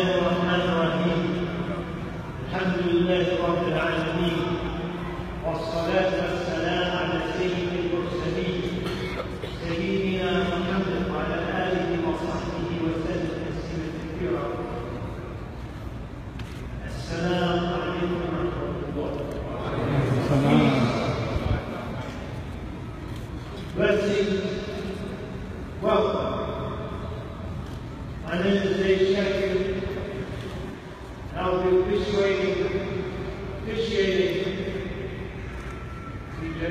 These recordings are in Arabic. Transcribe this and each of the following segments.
الله الرحمن الرحيم الحمد لله رب العالمين والصلاة والسلام على سيد المرسلين سيدنا محمد وعلى آله وصحبه وسلم تسليما كثيرا السلام عليكم ورحمة الله وبركاته Welcome. My name is Dave Shannon.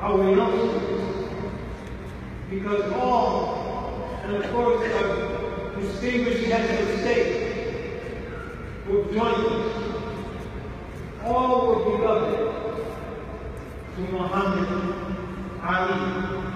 are we not Because all, and of course, our distinguished heads of state were join us. All were beloved to Muhammad Ali.